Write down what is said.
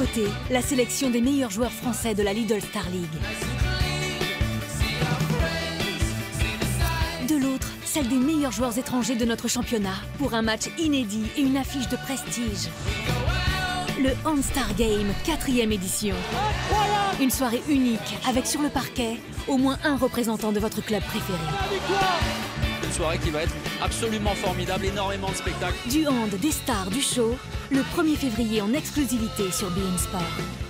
côté, la sélection des meilleurs joueurs français de la Lidl Star League. De l'autre, celle des meilleurs joueurs étrangers de notre championnat pour un match inédit et une affiche de prestige. Le All-Star Game, quatrième édition. Une soirée unique avec sur le parquet au moins un représentant de votre club préféré. Une soirée qui va être absolument formidable, énormément de spectacles. Du hand, des stars, du show, le 1er février en exclusivité sur Bein Sport.